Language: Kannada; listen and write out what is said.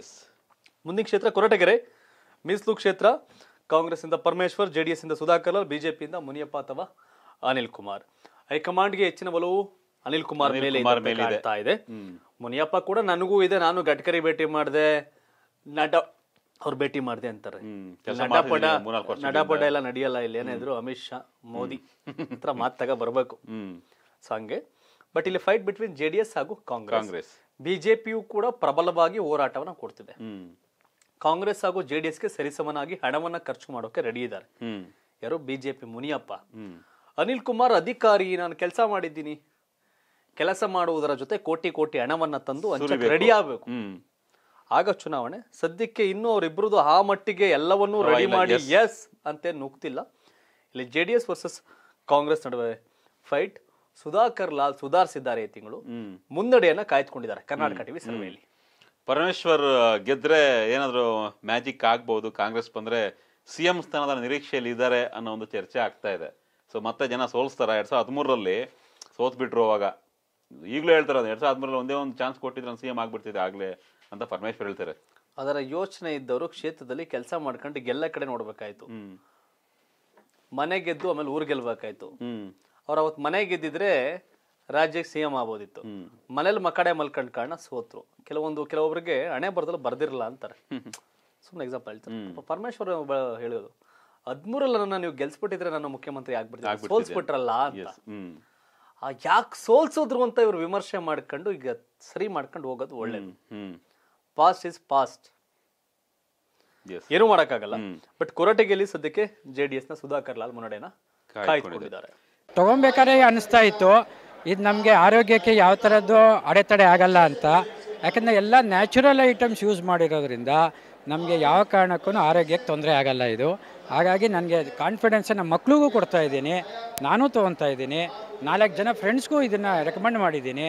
ಎಸ್ ಮುಂದಿನ ಕ್ಷೇತ್ರ ಕೊರಟಗೆರೆ. ಮೀಸಲು ಕ್ಷೇತ್ರ ಕಾಂಗ್ರೆಸ್ಸಿಂದ ಪರಮೇಶ್ವರ್ ಜೆಡಿಎಸ್ ಇಂದ ಸುಧಾಕರ್ ಲಾಲ್ ಬಿಜೆಪಿಯಿಂದ ಮುನಿಯಪ್ಪ ಅಥವಾ ಅನಿಲ್ ಕುಮಾರ್. ಹೈಕಮಾಂಡ್ಗೆ ಹೆಚ್ಚಿನ ಒಲವು ಅನಿಲ್ ಕುಮಾರ್ ಮೇಲೆ ಇದೆ. ಮೇಲಿದೆ. ಕಾಣ್ತಾ ಇದೆ. ಮುನಿಯಪ್ಪ ಕೂಡ ನನಗೂ ಇದೆ ನಾನು ಗಡ್ಕರಿ ಭೇಟಿ ಮಾಡಿದೆ ನಡ ಅವ್ರು ಭೇಟಿ ಮಾಡಿದೆ ಅಂತಾರೆ. ನಡಪಡ. ನಡಪಡ ಎಲ್ಲ ನಡೆಯಲ್ಲ ಇಲ್ಲಿ ಏನಿದ್ರು ಅಮಿತ್ ಶಾ ಮೋದಿ ಹತ್ರ ಮಾತಾಗ ತಗ ಬರ್ಬೇಕು. ಸೊ ಹಂಗೆ. ಬಟ್ ಇಲ್ಲಿ fight between J D S ಹಾಗೂ ಕಾಂಗ್ರೆಸ್. ಬಿಜೆಪಿಯು ಕೂಡ ಪ್ರಬಲವಾಗಿ ಹೋರಾಟವನ್ನು ಕೊಡ್ತಿದೆ. ಕಾಂಗ್ರೆಸ್ ಹಾಗೂ ಜೆ ಡಿ ಎಸ್ಗೆ ಸರಿಸಮನಾಗಿ ಹಣವನ್ನ ಖರ್ಚು ಮಾಡೋಕೆ ರೆಡಿ ಇದ್ದಾರೆ. ಯಾರು? ಬಿಜೆಪಿ ಮುನಿಯಪ್ಪ. ಅನಿಲ್ ಕುಮಾರ್ ಅಧಿಕಾರಿ ನಾನು ಕೆಲಸ ಮಾಡಿದ್ದೀನಿ. ಕೆಲಸ ಮಾಡುವುದರ ಜೊತೆ ಕೋಟಿ ಕೋಟಿ ಹಣವನ್ನ ತಂದು ರೆಡಿ ಆಗಬೇಕು. ಆಗ ಚುನಾವಣೆ. ಸದ್ಯಕ್ಕೆ ಇನ್ನೂ ಅವರಿಬ್ಬರದು ಆ ಮಟ್ಟಿಗೆ ಎಲ್ಲವನ್ನೂ ರೆಡಿ ಮಾಡಿ. ಎಸ್ ಅಂತೇನು ನುಗ್ತಿಲ್ಲ. ಇಲ್ಲಿ J D S versus Congress ನಡುವೆ ಫೈಟ್ ಸುಧಾಕರ್ ಲಾಲ್ ಸುಧಾರಿಸಿದ್ದಾರೆ ಈ ತಿಂಗಳು. ಮುನ್ನಡೆಯನ್ನ ಕಾಯ್ದುಕೊಂಡಿದ್ದಾರೆ ಕರ್ನಾಟಕ ಟಿವಿ ಸರ್ವೆಯಲ್ಲಿ ಪರಮೇಶ್ವರ್ ಗೆದ್ರೆ ಏನಾದರೂ ಮ್ಯಾಜಿಕ್ ಆಗ್ಬಹುದು ಕಾಂಗ್ರೆಸ್ ಬಂದ್ರೆ ಸಿಎಂ ಸ್ಥಾನದ ನಿರೀಕ್ಷೆಯಲ್ಲಿ ಇದ್ದಾರೆ ಅನ್ನೋ ಒಂದು ಚರ್ಚೆ ಆಗ್ತಾ ಇದೆ. ಸೊ ಮತ್ತೆ ಜನ ಸೋಲ್ಸ್ತಾರ. ಎರಡ್ ಸಾವಿರದ ಹದಿಮೂರರಲ್ಲಿ ಸೋತ್ ಬಿಟ್ರು ಅವಾಗ. ಈಗಲೂ ಹೇಳ್ತಾರೆ ಎರಡ್ ಸಾವಿರದ ಹದಿಮೂರಲ್ಲಿ ಒಂದೇ ಒಂದು ಚಾನ್ಸ್ ಕೊಟ್ಟಿದ್ರೆ ಸಿಎಂ ಆಗ್ಬಿಡ್ತಿದೆ ಆಗ್ಲೇ ಅಂತ ಪರಮೇಶ್ವರ್ ಹೇಳ್ತಾರೆ. ಅದರ ಯೋಚನೆ ಇದ್ದವರು ಕ್ಷೇತ್ರದಲ್ಲಿ ಕೆಲಸ ಮಾಡ್ಕೊಂಡು ಗೆಲ್ಲ ಕಡೆ ನೋಡ್ಬೇಕಾಯ್ತು. ಹ್ಮ್. ಮನೆ ಗೆದ್ದು ಆಮೇಲೆ ಊರ್ ಗೆಲ್ಬೇಕಾಯ್ತು. ಅವ್ರು ಅವತ್ತು ಮನೆಗೆ ಗೆದ್ದಿದ್ರೆ ರಾಜ್ಯಕ್ಕೆ ಸಿಎಂ ಆಗ್ಬೋದಿತ್ತು. ಹ್ಮ್. ಮನೇಲಿ ಮಕ್ಕಡೆ ಮಲ್ಕಂಡ್ ಕಾರಣ ಸೋತ್ರು. ಕೆಲವೊಂದು ಕೆಲವೊಬ್ಬರಿಗೆ ಹಣೆ ಬರ್ದಲ್ಲ ಬರ್ದಿರಲ್ಲ ಅಂತಾರೆ. ಸುಮ್ಮನೆ ಎಕ್ಸಾಂಪಲ್ ಹೇಳ್ತಾರೆ ಪರಮೇಶ್ವರ್ ಹೇಳೋದು ಹದ್ಮೂರಲ್ಲ ನನ್ನ ನೀವು ಗೆಲ್ಸ್ಬಿಟ್ಟಿದ್ರೆ ನಾನು ಮುಖ್ಯಮಂತ್ರಿ ಆಗ್ಬಿಡ್ತೀನಿ. ಸೋಲ್ಸ್ಬಿಟ್ರಲ್ಲ ಅಂತ. ಯಾಕೆ ಸೋಲ್ಸೋದ್ರು ಅಂತ ಇವ್ರು ವಿಮರ್ಶೆ ಮಾಡ್ಕೊಂಡು ಈಗ ಸರಿ ಮಾಡ್ಕೊಂಡು ಹೋಗೋದು ಒಳ್ಳೇದು. ಪಾಸ್ಟ್ ಇಸ್ ಪಾಸ್ಟ್ ಏನು ಮಾಡೋಕ್ಕಾಗಲ್ಲ. ಬಟ್ ಕೊರಟೆಗೆಯಲ್ಲಿ ಸದ್ಯಕ್ಕೆ ಜೆ ಡಿ ನ ಸುಧಾಕರ್ ಲಾಲ್ ಮುನ್ನಡೆನ ಕಾಯ್ದುಕೊಂಡಿದೆ. ಕಾಯ್ದುಕೊಂಡಿದ್ದಾರೆ. ತೊಗೊಬೇಕಾದ್ರೆ ಅನಿಸ್ತಾ ಇತ್ತು. ಇದು ನಮಗೆ ಆರೋಗ್ಯಕ್ಕೆ ಯಾವ ಥರದ್ದು ಅಡೆತಡೆ ಆಗಲ್ಲ ಅಂತ. ಯಾಕಂದರೆ ಎಲ್ಲ ನ್ಯಾಚುರಲ್ ಐಟಮ್ಸ್ ಯೂಸ್ ಮಾಡಿರೋದ್ರಿಂದ ನಮಗೆ ಯಾವ ಕಾರಣಕ್ಕೂ ಆರೋಗ್ಯಕ್ಕೆ ತೊಂದರೆ ಆಗಲ್ಲ ಇದು. ಹಾಗಾಗಿ ನನಗೆ ಕಾನ್ಫಿಡೆನ್ಸ್ ನಮ್ಮ ಮಕ್ಳಿಗೂ ಕೊಡ್ತಾ ಇದ್ದೀನಿ. ನಾನು ತೊಗೊತಾ ಇದ್ದೀನಿ. ನಾಲ್ಕು ಜನ ಫ್ರೆಂಡ್ಸ್ಗೂ ಇದನ್ನು ರೆಕಮೆಂಡ್ ಮಾಡಿದ್ದೀನಿ.